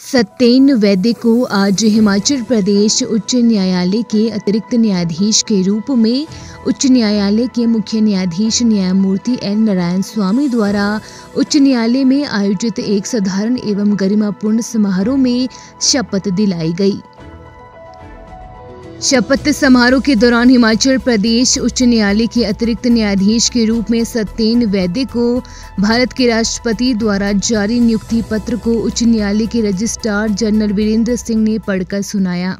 सत्येन वैद्य को आज हिमाचल प्रदेश उच्च न्यायालय के अतिरिक्त न्यायाधीश के रूप में उच्च न्यायालय के मुख्य न्यायाधीश न्यायमूर्ति एन. नारायण स्वामी द्वारा उच्च न्यायालय में आयोजित एक साधारण एवं गरिमापूर्ण समारोह में शपथ दिलाई गई। शपथ समारोह के दौरान हिमाचल प्रदेश उच्च न्यायालय के अतिरिक्त न्यायाधीश के रूप में सत्येन वैद्य को भारत के राष्ट्रपति द्वारा जारी नियुक्ति पत्र को उच्च न्यायालय के रजिस्ट्रार जनरल वीरेंद्र सिंह ने पढ़कर सुनाया।